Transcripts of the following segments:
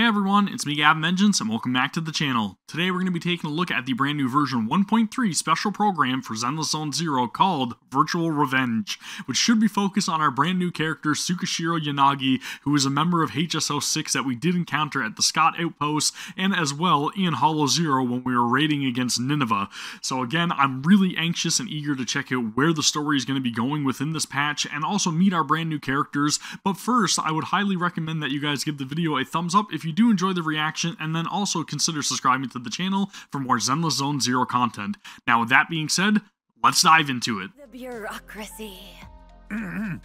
Hey everyone, it's me Gavin Vengeance and welcome back to the channel. Today we're going to be taking a look at the brand new version 1.3 special program for Zenless Zone Zero called Virtual Revenge, which should be focused on our brand new character Tsukishiro Yanagi, who is a member of HSO 6 that we did encounter at the Scott Outpost and as well in Hollow Zero when we were raiding against Nineveh. So again, I'm really anxious and eager to check out where the story is going to be going within this patch and also meet our brand new characters. But first, I would highly recommend that you guys give the video a thumbs up if you do enjoy the reaction, and then also consider subscribing to the channel for more Zenless Zone Zero content. Now, with that being said, let's dive into it. The bureaucracy.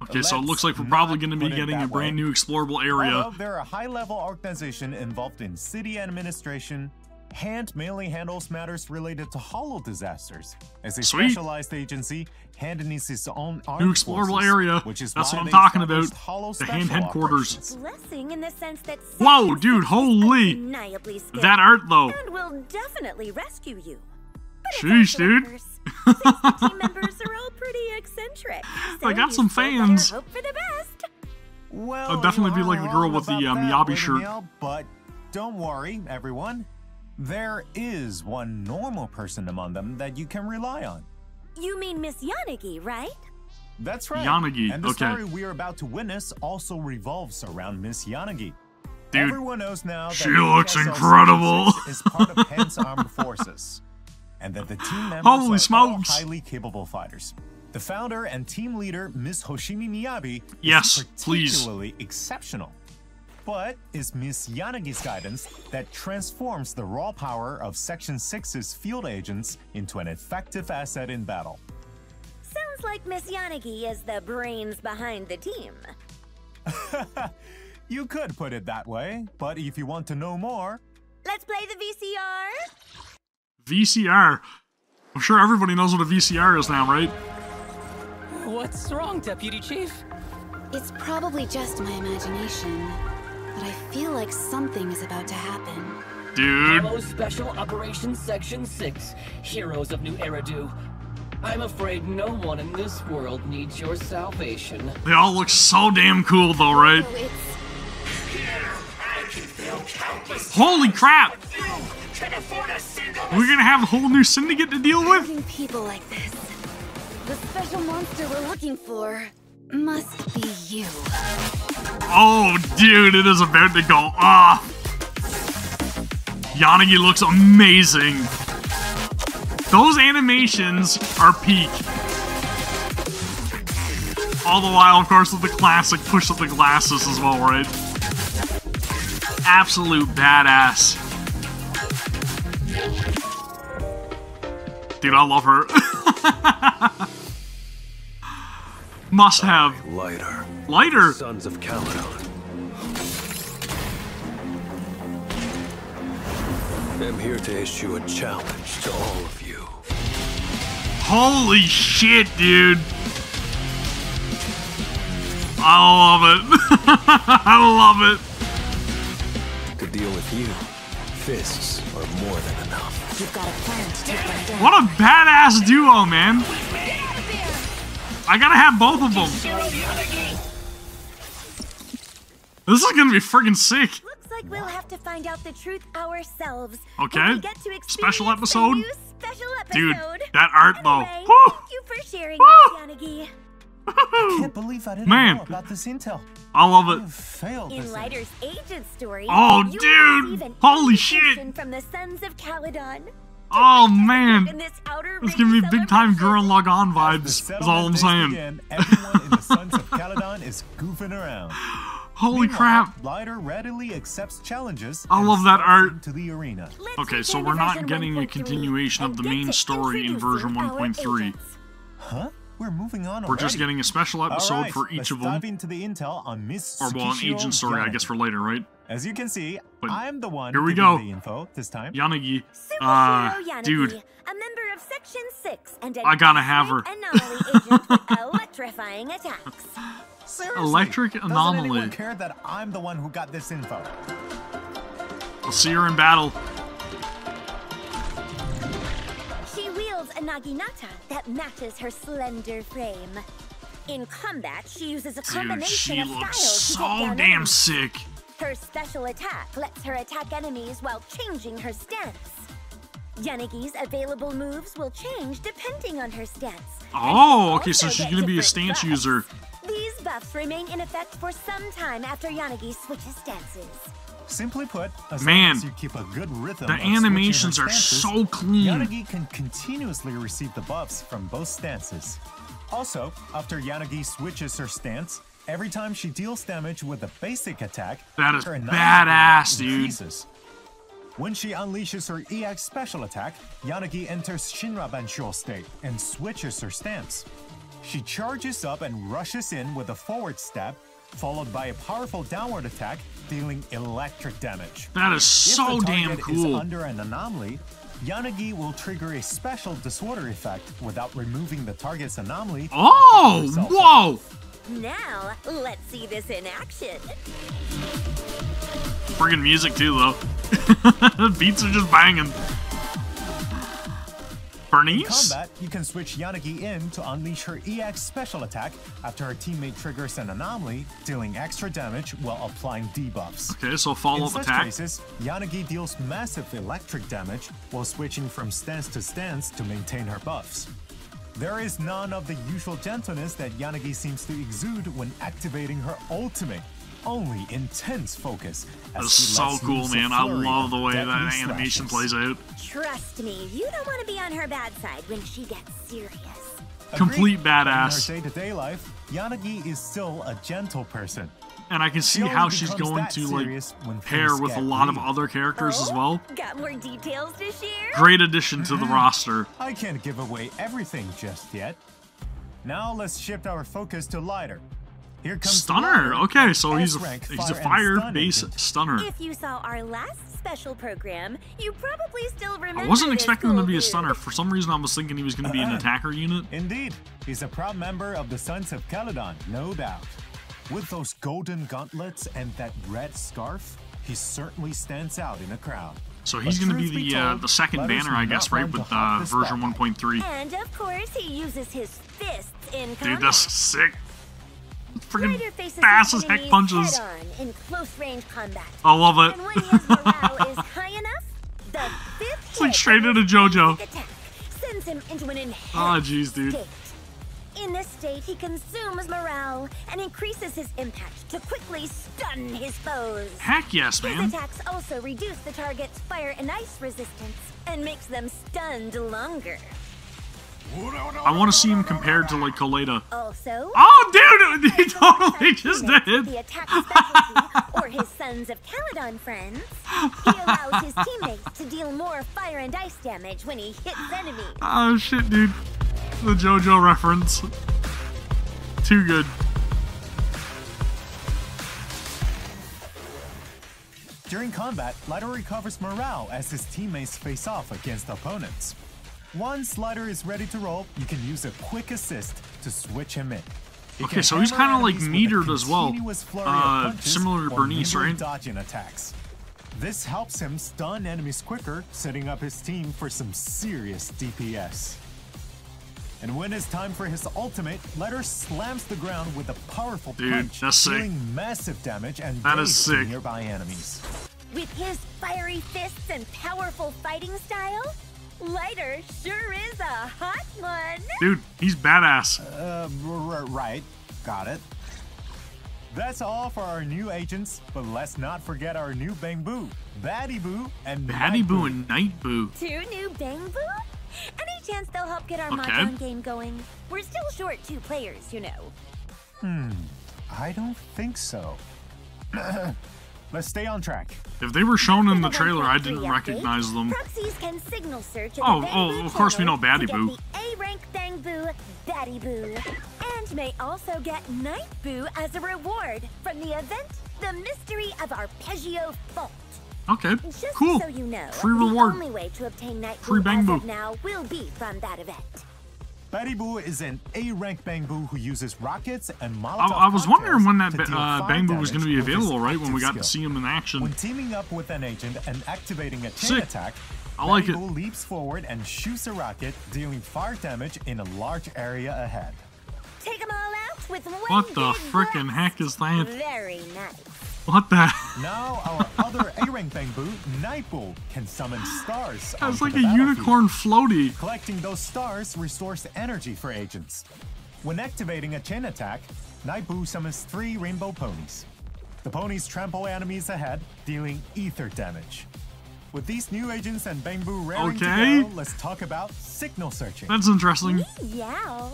Okay, so it looks like we're probably going to be getting a brand way. new explorable area. Although they're a high-level organization involved in city administration, Hand mainly handles matters related to hollow disasters. As a Sweet. specialized agency, Hand needs its own armed New explorable forces, area. Which is That's what I'm talking about. The Hand headquarters. Blessing in the sense that Whoa, dude, holy. That art, though. And will definitely rescue you. But it's Sheesh, dude. curse, since the team members are all pretty eccentric. So I got some fans. Hope for the best. Well, I'd definitely be like the girl with the, uh, Miyabi shirt. Miao, but don't worry, everyone. There is one normal person among them that you can rely on. You mean Miss Yanagi, right? That's right. Yanagi, And the okay. story we are about to witness also revolves around Miss Yanagi. Dude, Everyone knows now that she the looks ESL incredible. is part of Hand's armed forces, and that the team members Holy are all smokes. highly capable fighters. The founder and team leader, Miss Hoshimi Miyabi, Yes, is please. particularly exceptional. But it's Miss Yanagi's guidance that transforms the raw power of Section 6's field agents into an effective asset in battle. Sounds like Miss Yanagi is the brains behind the team. you could put it that way, but if you want to know more, Let's play the VCR. VCR. I'm sure everybody knows what a VCR is now, right? What's wrong, Deputy Chief? It's probably just my imagination, but I feel like something is about to happen. Dude. Hello, Special Operations Section 6, Heroes of New Eridu. I'm afraid no one in this world needs your salvation. They all look so damn cool, though, right? So Holy crap! We're gonna have a whole new syndicate to deal with? people like this. The special monster we're looking for must be you. Oh, dude, it is about to go off. Yanagi looks amazing. Those animations are peak. All the while, of course, with the classic push of the glasses as well, right? Absolute badass. Dude, I love her. Must have. Lighter. Lighter. Sons of Caledon. I'm here to issue a challenge to all of you. Holy shit, dude. I love it. I love it. To deal with you, fists are more than enough. You've got a plan to take them. What a badass duo, man. I gotta have both of them. This is gonna be friggin' sick. Looks like we'll have to find out the truth ourselves. Okay. Get to Special episode? Special episode. Dude, that art, though. Anyway, Woo! Thank you for sharing, Woo! Miss Yanagi. can't believe I didn't Man. know about this intel. I love it. failed In. Lighter's agent story, Oh, you dude! Holy shit! From the Sons of Caledon. Oh, man. this outer It's ring giving me big time girl Gurren Lagann The vibes. Is all I'm saying. begin, everyone in the Sons of Caledon is goofing around. Holy crap. Lighter readily accepts challenges. I love that art. Into the arena. Okay, so we're not getting a continuation of the main story in version 1.3. Huh? We're moving on We're just getting a special episode All right, for each of them. dive into the intel on Miss Or, well, an agent story, I guess, for later, right? As you can see, But I'm the one here we go. the info this time. Yanagi. Tsukishiro Uh, Yanagi, dude. a member of Section 6 and I gotta have her. anomaly agent with electrifying attacks. Seriously, Electric Doesn't anomaly. anyone care that I'm the one who got this info? We'll see her in battle. Naginata that matches her slender frame. In combat, she uses a Dude, combination of styles to so take down damn enemies. sick. Her special attack lets her attack enemies while changing her stance. Yanagi's available moves will change depending on her stance. Oh, okay, so she's gonna be a stance buffs. user. These buffs remain in effect for some time after Yanagi switches stances. Simply put, as Man, as you keep a good rhythm the of switching her animations are so clean. Yanagi can continuously receive the buffs from both stances. Also, after Yanagi switches her stance, every time she deals damage with a basic attack, That is badass, dude. When she unleashes her EX special attack, Yanagi enters Shinra Bansho state and switches her stance. She charges up and rushes in with a forward step, followed by a powerful downward attack, dealing electric damage. That is If so the damn target cool. Is under an anomaly, Yanagi will trigger a special disorder effect without removing the target's anomaly. Oh, herself. whoa! Now, let's see this in action. Friggin' music too, though. The beats are just banging. In combat, you can switch Yanagi in to unleash her EX special attack after her teammate triggers an anomaly, dealing extra damage while applying debuffs. Okay, so follow-up such attack. cases, Yanagi deals massive electric damage while switching from stance to stance to maintain her buffs. There is none of the usual gentleness that Yanagi seems to exude when activating her ultimate. Only intense focus. That's so cool, man. I love the way that deadly animation slashes. plays out. Trust me, you don't want to be on her bad side when she gets serious. Complete Agreed. badass. In her day-to-day life, Yanagi is still a gentle person. And I can see only how she's going to like when pair with a get lot of other characters as Oh, well. Got more details to share? Great addition to the hmm. roster. I can't give away everything just yet. Now let's shift our focus to Lighter. Here comes Stunner. Okay, so he's a S-rank he's a fire and fire stun base stunner. If you saw our last special program, you probably still remember I wasn't this expecting him to be a stunner. For some reason, I was thinking he was going to be an attacker unit. Indeed, he's a proud member of the Sons of Caledon, no doubt. With those golden gauntlets and that red scarf, he certainly stands out in a crowd. So he's going to be the uh, told, the second banner, I guess, right, with uh, version 1.3. And of course, he uses his fists in combat. Dude, that's sick. Freaking fast as heck punches. in close-range combat. I love it. And when his morale is high enough, It's like straight into JoJo. basic attack sends him into an enhanced Ah, jeez, dude. state. In this state, he consumes morale and increases his impact to quickly stun his foes. Heck yes, man. His man. attacks also reduce the target's fire and ice resistance and makes them stunned longer. I want to see him compared to like Koleda. Also, Oh, dude, he totally just did. The attack specialty, or his Sons of Caledon friends, he allows his teammates to deal more fire and ice damage when he hits enemies. Oh shit, dude. The JoJo reference. Too good. During combat, Lighter recovers morale as his teammates face off against opponents. Once Lighter is ready to roll, you can use a quick assist to switch him in. He Okay, so he's kinda like enemies with a metered as well. continuous flurry of Uh, similar to or Burnice, nimbly right? dodging attacks. This helps him stun enemies quicker, setting up his team for some serious DPS. And when it's time for his ultimate, Lighter slams the ground with a powerful Dude, punch, that's sick. dealing massive damage and That is sick. nearby enemies. With his fiery fists and powerful fighting style, Lighter sure is a hot one. Dude, he's badass. Uh, r- r- right. Got it. That's all for our new agents, but let's not forget our new Bang Boo, Batty Boo, and Batty Boo and Night Boo. Two new Bang Boo? Any chance they'll help get our Okay. Mahjong game going? We're still short two players, you know. Hmm, I don't think so. let's stay on track. If they were shown in the trailer, I didn't recognize them. Can signal search Oh, the oh, of course we know Batty Boo. A-rank Bang Boo, Batty Boo, and may also get Night Boo as a reward from the event, The Mystery of Arpeggio Fault. Okay, Just cool. so you know, Free the reward. only way to obtain Night Free Boo Bang as Boo. of now will be from that event. Batty is an A-rank Bang Boo who uses rockets and Molotov I, I was wondering when that to ba- deal uh, fire was going to be damage with his available, right? When we active got to see him in action. When teaming up with an agent and activating a chain Sick. attack, I like Batty it. Boo leaps forward and shoots a rocket, dealing fire damage in a large area ahead. Take them all out with one What the big frickin' blast. heck is that? Very nice. What the? Now our other A-rank Bangboo, Nightboo, can summon stars. That's like a unicorn floaty. Collecting those stars restores energy for agents. When activating a chain attack, Nightboo summons three rainbow ponies. The ponies trample enemies ahead, dealing ether damage. With these new agents and Bangboo raring Okay. to go, let's talk about signal searching. That's interesting. Yeah.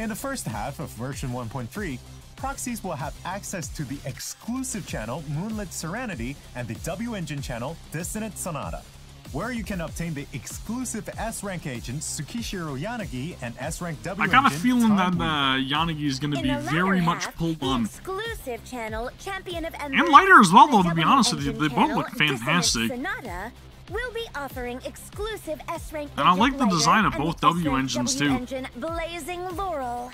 In the first half of version 1.3, proxies will have access to the exclusive channel Moonlit Serenity and the W Engine channel Dissonant Sonata, where you can obtain the exclusive S-rank agents Tsukishiro Yanagi and S-rank W I got a feeling that Tom Wu. uh, Yanagi is going to be very latter much half, pulled the on. exclusive channel Champion of And lighter as well, though, to be honest with you. They both look fantastic. Dissonant Sonata will be offering exclusive S-rank And I like the design of both W W S-rank engines, W too. Engine Blazing Laurel.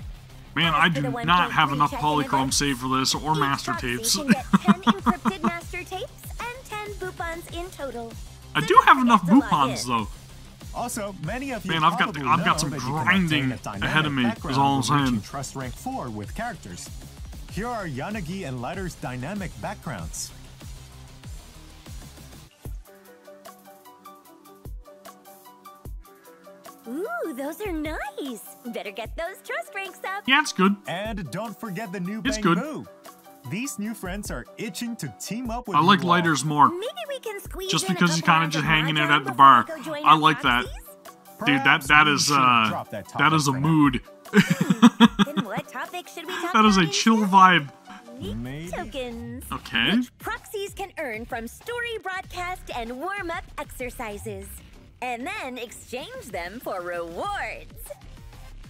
Man, I do not have enough check-in polychrome saved for this or Each master proxy tapes. can get 10 encrypted master tapes and 10 boopons in total. I do have enough to log boopons in. though. Also, many of you Man, I've got- probably I've got some that you can grinding obtain a dynamic ahead of me, is all I'm saying. Trust rank 4 with characters. Here are Yanagi and Lighter's dynamic backgrounds. Ooh, those are nice. Better get those trust ranks up. Yeah, it's good. And don't forget the new It's Bang good. Boo. These new friends are itching to team up with I like you all. lighters more. Maybe we can squeeze Just because he's kinda just hanging it at the bar. we go join I like that. proxies? Dude, that Perhaps that we is should uh that that is a topic for now. mood. Then what topic should we talk That is a chill instead? vibe. Maybe. tokens. Okay. Which proxies can earn from story broadcast and warm-up exercises. And then exchange them for rewards.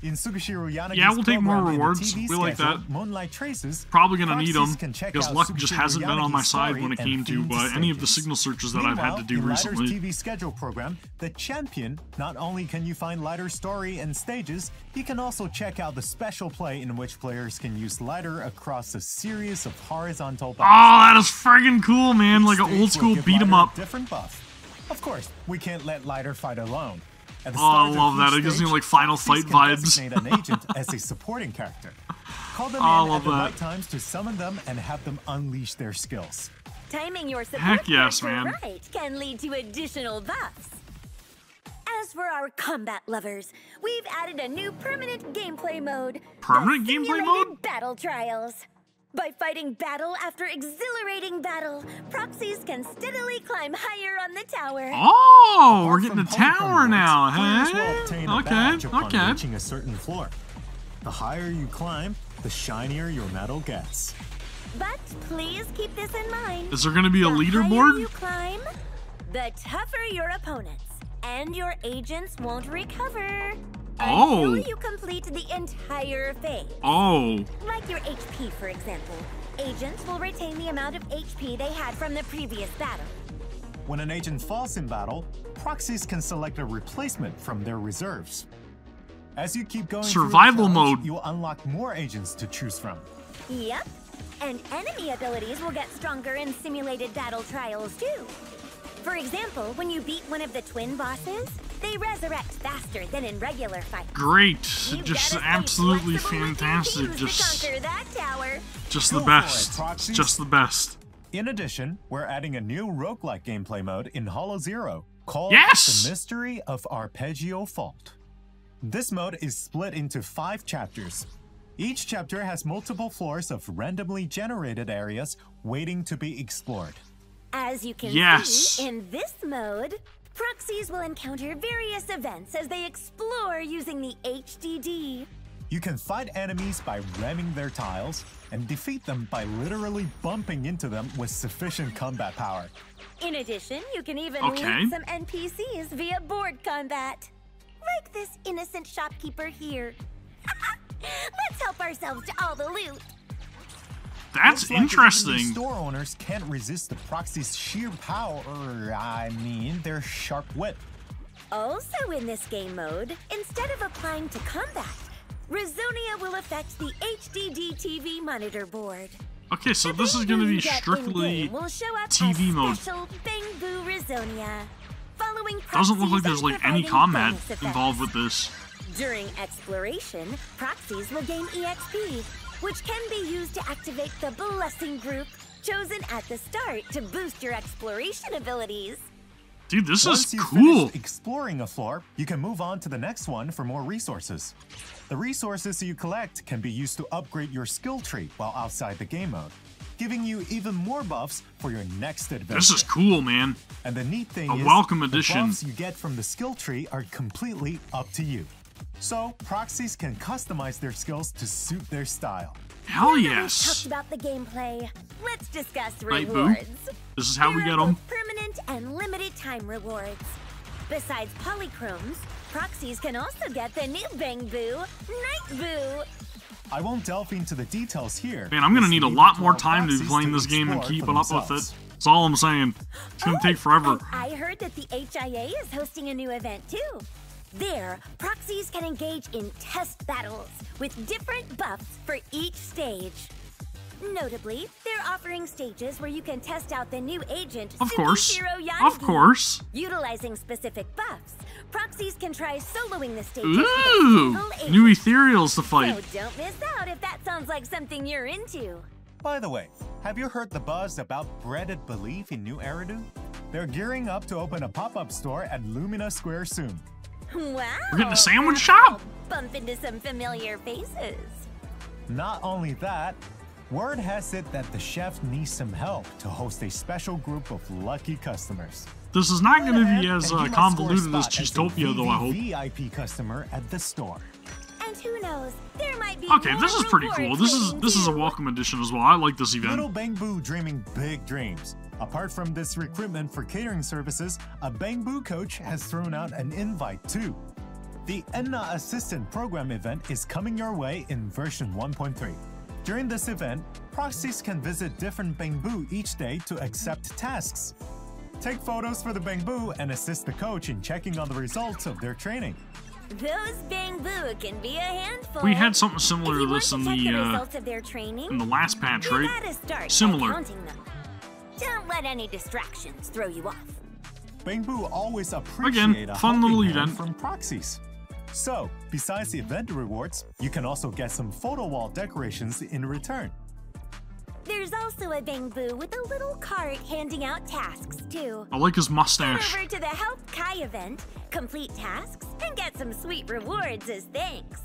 In Tsukishiro Yanagi's Yeah, we'll take more program in the rewards. TV We like schedule, that. Moonlight Traces. Probably gonna need them because out luck just hasn't been on my side when it came to uh, any of the signal searches that I've had to do in Lighter's recently. TV schedule program, The Champion, not only can you find Lighter's story and stages, you can also check out the special play in which players can use Lighter across a series of horizontal Oh, that is friggin' cool, man! Like an old school beat 'em up. Different buff. Of course, we can't let Lighter fight alone. At the Oh, I start of love each that. It gives me, like, Final Fight can vibes. designate an agent as a supporting character. Call them Oh, in at the that. right times to summon them and have them unleash their skills. Timing your support Heck yes, man. right can lead to additional buffs. As for our combat lovers, we've added a new permanent gameplay mode. Permanent gameplay mode? Battle Trials. By fighting battle after exhilarating battle, proxies can steadily climb higher on the tower. Oh, we're Apart getting a tower modes, now, players will obtain huh? a badge Okay, upon okay. reaching a certain floor. The higher you climb, the shinier your medal gets. But please keep this in mind. Is there gonna be a The higher leaderboard? you climb, the tougher your opponents, and your agents won't recover Oh. until you complete the entire phase. Oh, Like your HP, for example. Agents will retain the amount of HP they had from the previous battle. When an agent falls in battle, proxies can select a replacement from their reserves. As you keep going through Survival mode. you'll unlock more agents to choose from. Yep. And enemy abilities will get stronger in simulated battle trials too. For example, when you beat one of the twin bosses, they resurrect faster than in regular fights. great! You've Just absolutely flexible with your fantastic. Just, that tower. just the Go for it, best. proxies. Just the best. In addition, we're adding a new roguelike gameplay mode in Hollow Zero called Yes! The Mystery of Arpeggio Fault. This mode is split into five chapters. Each chapter has multiple floors of randomly generated areas waiting to be explored. As you can Yes. see, in this mode, proxies will encounter various events as they explore using the HDD. You can fight enemies by ramming their tiles and defeat them by literally bumping into them with sufficient combat power. In addition, you can even Okay. loot some NPCs via board combat. Like this innocent shopkeeper here. Let's help ourselves to all the loot. That's Looks like interesting. the store owners can't resist the proxy's sheer power, I mean, their sharp wit. Also in this game mode, instead of applying to combat, Resonia will affect the HDD TV monitor board. Okay, so The this is gonna be strictly will show up TV mode. Special Bang Boo Resonia. Following Doesn't look like there's like any combat involved with this. During exploration, proxies will gain EXP, which can be used to activate the Blessing Group, chosen at the start to boost your exploration abilities. Dude, this Once is you've cool. exploring a floor, you can move on to the next one for more resources. The resources you collect can be used to upgrade your skill tree while outside the game mode, giving you even more buffs for your next adventure. This is cool, man. And the neat thing A is, welcome the addition. buffs you get from the skill tree are completely up to you. So, proxies can customize their skills to suit their style. Hell Now that yes. talked about the gameplay. Let's discuss Right, Boo? rewards. This is how we get them. Permanent and limited time rewards. Besides polychromes, proxies can also get the new Bang Boo, Night Boo. I won't delve into the details here. Man, I'm gonna need a lot more time to be playing this game and keeping up with it. That's all I'm saying. It's gonna Oh, take forever. I heard that the HIA is hosting a new event too. There, proxies can engage in test battles with different buffs for each stage. Notably, they're offering stages where you can test out the new agent, Of course. Yanagi. Of course. Utilizing specific buffs, proxies can try soloing the stages with a Ooh! New ethereals to fight. So don't miss out if that sounds like something you're into. By the way, have you heard the buzz about Breaded Belief in New Eridu? They're gearing up to open a pop-up store at Lumina Square soon. Wow! We're getting a sandwich that's shop? Bump into some familiar faces. Not only that, word has it that the chef needs some help to host a special group of lucky customers. This is not gonna be as uh, convoluted as spot as though, I hope. VIP customer at the store. And who knows, there might be Okay, this is pretty cool. This is this is a welcome addition as well. I like this event. Little Bangboo dreaming big dreams. Apart from this recruitment for catering services, a Bangboo coach has thrown out an invite too. The Enna Assistant Program event is coming your way in version 1.3. During this event, proxies can visit different Bangboo each day to accept tasks. Take photos for the Bangboo and assist the coach in checking on the results of their training. Those Bang Boo can be a handful. We had something similar to this in the the uh, of their training, in the last patch, right? gotta start Similar. Counting them. Don't let any distractions throw you off. Bangboo always appreciate a fun helping little event. from proxies. So, besides the event rewards, you can also get some photo wall decorations in return. There's also a Bang Boo with a little cart handing out tasks too. I like his Head mustache. over to the Help Kai event, complete tasks, and get some sweet rewards as thanks.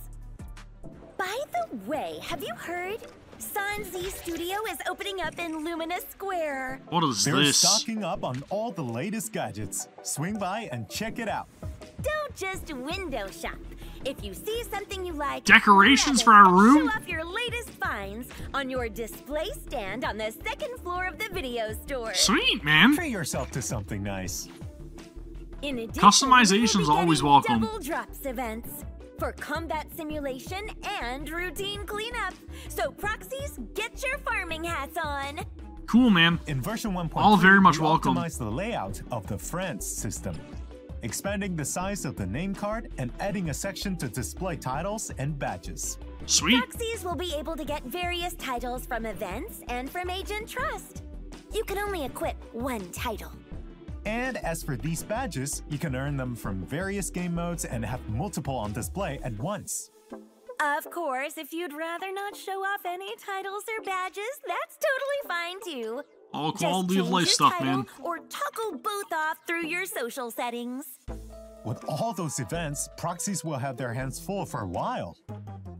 By the way, have you heard? San Z Studio is opening up in Lumina Square. What is They're this? stocking up on all the latest gadgets. Swing by and check it out. Don't just window shop. If you see something you like, Decorations for it our room? Show off your latest finds on your display stand on the second floor of the video store. Sweet, man. Treat yourself to something nice. In addition, Customization's we will be always welcome. Double drops events for combat simulation and routine cleanup. So proxies, get your farming hats on. Cool, man. In version 1.3, All very much welcome. optimized the layout of the Friends system, expanding the size of the name card and adding a section to display titles and badges. Sweet. Proxies will be able to get various titles from events and from Agent Trust. You can only equip one title. And as for these badges, you can earn them from various game modes and have multiple on display at once. Of course, if you'd rather not show off any titles or badges, that's totally fine too. All Just quality of life stuff, man. Or toggle both off through your social settings. With all those events, proxies will have their hands full for a while.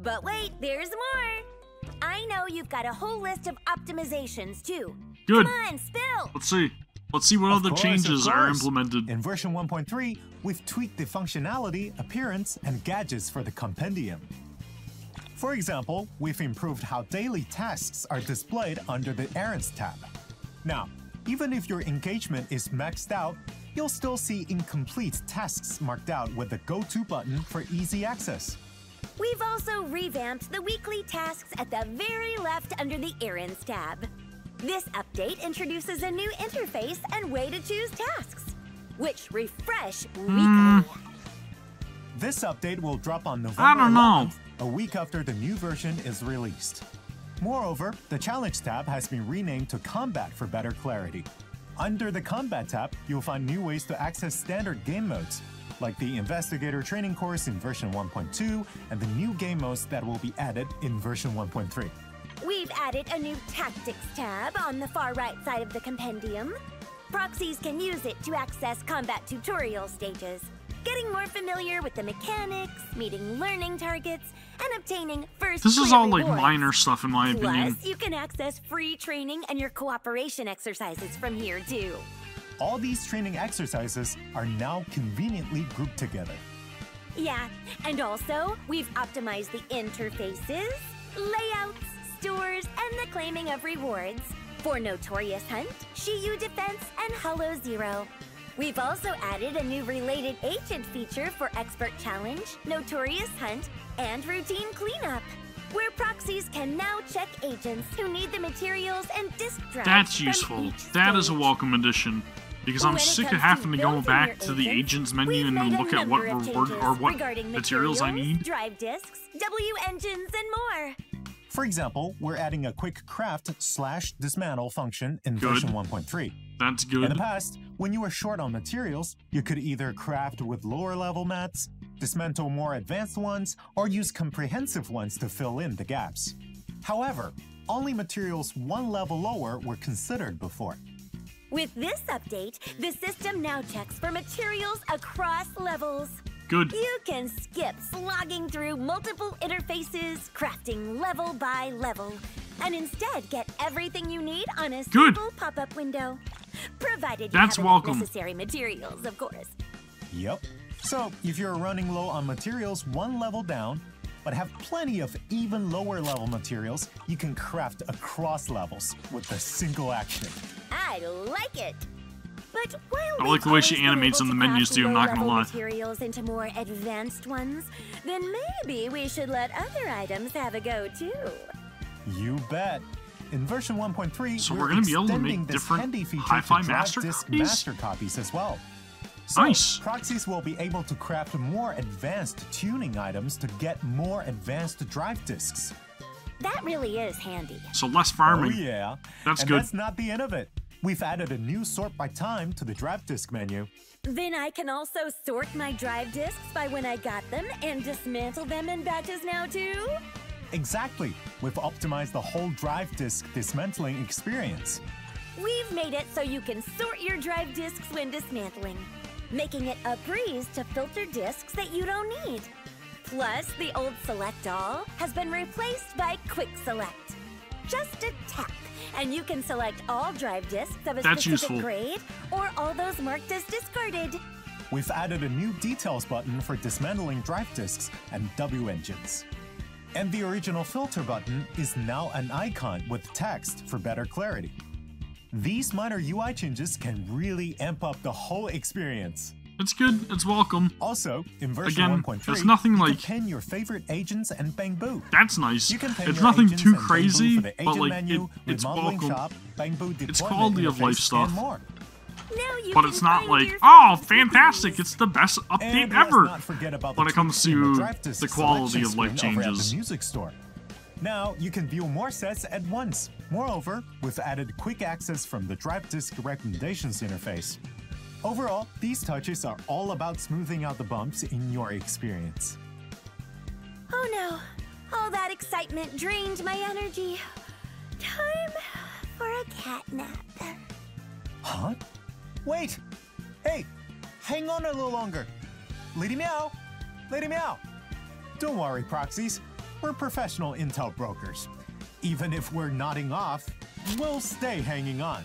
But wait, there's more. I know you've got a whole list of optimizations too. Good. Come on, spill. Let's see. Let's see what Of other course, changes are implemented. In version 1.3, we've tweaked the functionality, appearance, and gadgets for the compendium. For example, we've improved how daily tasks are displayed under the Errands tab. Now, even if your engagement is maxed out, you'll still see incomplete tasks marked out with the Go To button for easy access. We've also revamped the weekly tasks at the very left under the Errands tab. This update introduces a new interface and way to choose tasks, which refresh Hmm. weekly. This update will drop on November I don't know. 11th, a week after the new version is released. Moreover, the Challenge tab has been renamed to Combat for better clarity. Under the Combat tab, you'll find new ways to access standard game modes, like the Investigator Training Course in version 1.2 and the new game modes that will be added in version 1.3. We've added a new Tactics tab on the far right side of the compendium. Proxies can use it to access combat tutorial stages, getting more familiar with the mechanics, meeting learning targets, and obtaining first This is player all like minor stuff in my opinion. Plus, you can access free training and your cooperation exercises from here too. All these training exercises are now conveniently grouped together. Yeah, and also, we've optimized the interfaces, layouts, stores, and the claiming of rewards for Notorious Hunt, Shiyu Defense, and Hollow Zero. We've also added a new related agent feature for Expert Challenge, Notorious Hunt, and Routine Cleanup, where proxies can now check agents who need the materials and disk drives. That's useful. That is a welcome addition. Because I'm sick of having to go back to the agents, menu and look at what reward or what regarding materials I need. drive disks, W engines, and more. For example, we're adding a quick craft slash dismantle function in Good. version 1.3. That's good. In the past, when you were short on materials, you could either craft with lower level mats, dismantle more advanced ones, or use comprehensive ones to fill in the gaps. However, only materials one level lower were considered before. With this update, the system now checks for materials across levels. Good. You can skip slogging through multiple interfaces, crafting level by level, and instead get everything you need on a Good. simple pop-up window. Provided you That's have enough welcome. necessary materials, of course. Yep. So, if you're running low on materials one level down, but have plenty of even lower level materials, you can craft across levels with a single action. I like it. But while I like the way she animates able in the menus too, I'm not gonna lie. materials into more advanced ones, then maybe we should let other items have a go too. You bet. In version 1.3, So we're, we're gonna be able to extending make this different handy feature hi-fi to drive master disk copies? master copies as well. So, Nice. proxies will be able to craft more advanced tuning items to get more advanced drive disks. That really is handy. So less farming. Oh yeah. That's and good. that's not the end of it. We've added a new sort by time to the drive disk menu. Then I can also sort my drive disks by when I got them and dismantle them in batches now too? Exactly. We've optimized the whole drive disk dismantling experience. We've made it so you can sort your drive disks when dismantling, making it a breeze to filter disks that you don't need. Plus, the old Select All has been replaced by Quick Select. Just a tap, and you can select all drive disks of a That's specific useful. grade or all those marked as discarded. We've added a new details button for dismantling drive disks and W engines. And the original filter button is now an icon with text for better clarity. These minor UI changes can really amp up the whole experience. It's good. It's welcome. Also, in version Again, 1.3, there's nothing you like- can pin your favorite agents and Bangboo. That's nice. You can pin It's your nothing too and crazy, but like menu, it, it's remodeling welcome. shop, Bangboo deployment quality of life stuff. more. Now you But it's not like, oh, fantastic! CDs. It's the best update ever. not about when it comes tweaks the to the quality of life screen over at changes. the music store. Now you can view more sets at once. Moreover, we've added quick access from the drive disk recommendations interface. Overall, these touches are all about smoothing out the bumps in your experience. Oh no, all that excitement drained my energy. Time for a cat nap. Huh? Wait! Hey! Hang on a little longer! Lady Meow! Lady Meow! Don't worry, proxies. We're professional intel brokers. Even if we're nodding off, we'll stay hanging on.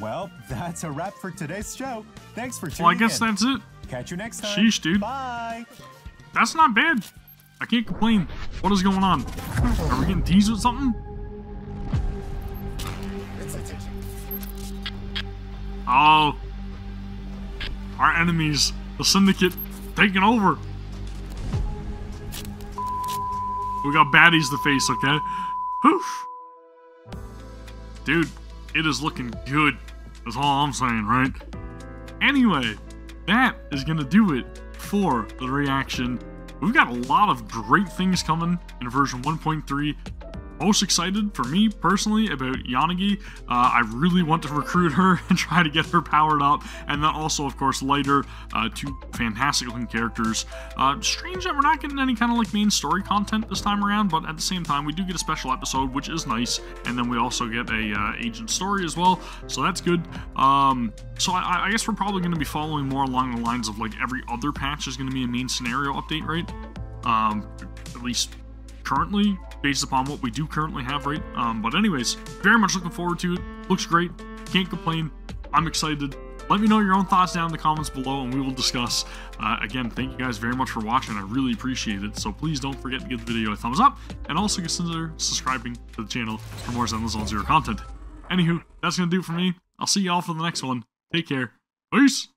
Well, that's a wrap for today's show. Thanks for tuning well, I guess in. that's it. Catch you next time. Sheesh, dude. Bye! That's not bad. I can't complain. What is going on? Are we getting teased with something? Oh. Our enemies, the Syndicate, taking over. We got baddies to face, okay? Whew. Dude, it is looking good. That's all I'm saying, right? Anyway, that is gonna do it for the reaction. We've got a lot of great things coming in version 1.3. most excited for me personally about Yanagi. Uh, I really want to recruit her and try to get her powered up. And then also, of course, Lighter, uh, two fantastic looking characters. Uh, strange that we're not getting any kind of like main story content this time around, but at the same time, we do get a special episode, which is nice. And then we also get a uh, agent story as well, so that's good. Um, so I, I guess we're probably going to be following more along the lines of like every other patch is going to be a main scenario update, right? Um, at least currently based upon what we do currently have, right? Um, but anyways, very much looking forward to it. Looks great. Can't complain. I'm excited. Let me know your own thoughts down in the comments below and we will discuss. Uh, again, thank you guys very much for watching. I really appreciate it. So please don't forget to give the video a thumbs up and also consider subscribing to the channel for more Zenless Zone Zero content. Anywho, that's going to do it for me. I'll see y'all for the next one. Take care. Peace!